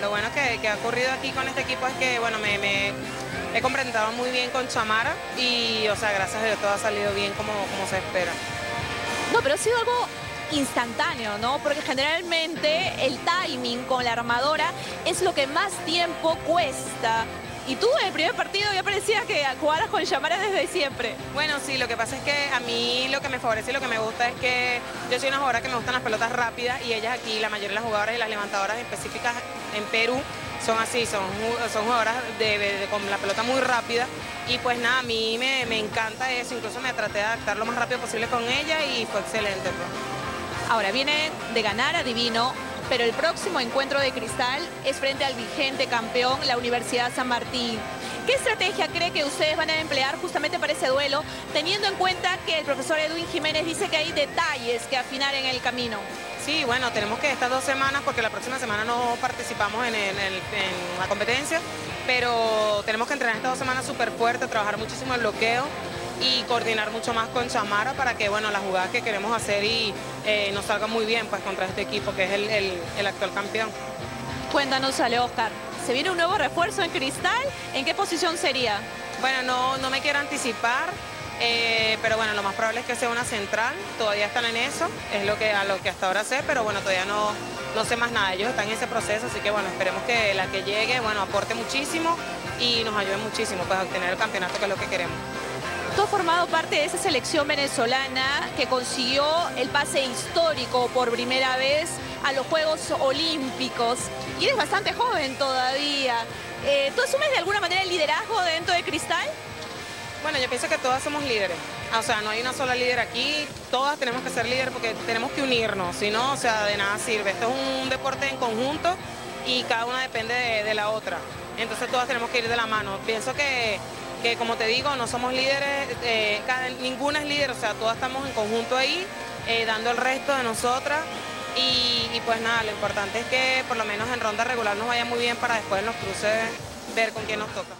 lo bueno que, ha ocurrido aquí con este equipo es que, bueno, me, me he complementado muy bien con Chamara y, o sea, gracias a Dios todo ha salido bien como, como se espera. No, pero ha sido algo instantáneo, ¿no? Porque generalmente el timing con la armadora es lo que más tiempo cuesta. Y tú en el primer partido ya parecía que jugaras con Chamara desde siempre. Bueno, sí, lo que pasa es que a mí lo que me favorece y lo que me gusta es que yo soy una jugadora que me gustan las pelotas rápidas y ellas aquí, la mayoría de las jugadoras y las levantadoras específicas en Perú, son así, son, son jugadoras de, con la pelota muy rápida y pues nada, a mí me, me, encanta eso, incluso me traté de adaptar lo más rápido posible con ella y fue excelente. Pues. Ahora viene de ganar a Divino, pero el próximo encuentro de Cristal es frente al vigente campeón, la Universidad San Martín. ¿Qué estrategia cree que ustedes van a emplear justamente para ese duelo, teniendo en cuenta que el profesor Edwin Jiménez dice que hay detalles que afinar en el camino? Sí, bueno, tenemos que estas dos semanas, porque la próxima semana no participamos en, la competencia, pero tenemos que entrenar estas dos semanas súper fuerte, trabajar muchísimo el bloqueo y coordinar mucho más con Chamara para que bueno las jugadas que queremos hacer y eh, nos salga muy bien pues contra este equipo que es el, el, actual campeón. Cuéntanos, Ale Oscar, ¿se viene un nuevo refuerzo en Cristal? ¿En qué posición sería? Bueno, no, no me quiero anticipar, eh, pero bueno, lo más probable es que sea una central, todavía están en eso, es lo que, a lo que hasta ahora sé, pero bueno, todavía no, no sé más nada, ellos están en ese proceso, así que bueno, esperemos que la que llegue, bueno, aporte muchísimo y nos ayude muchísimo pues, a obtener el campeonato que es lo que queremos. Tú has formado parte de esa selección venezolana que consiguió el pase histórico por primera vez a los Juegos Olímpicos y eres bastante joven todavía. Eh, ¿Tú asumes de alguna manera el liderazgo dentro de Cristal? Bueno, yo pienso que todas somos líderes. O sea, no hay una sola líder aquí, todas tenemos que ser líderes porque tenemos que unirnos, si no, o sea, de nada sirve. Esto es un deporte en conjunto y cada una depende de la otra. Entonces todas tenemos que ir de la mano. Pienso que que como te digo, no somos líderes, eh, ninguna es líder, o sea, todas estamos en conjunto ahí, eh, dando el resto de nosotras. Y, y, pues nada, lo importante es que por lo menos en ronda regular nos vaya muy bien para después en los cruces ver con quién nos toca.